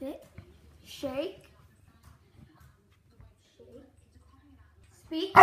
Sit. Shake. Shake. Speak.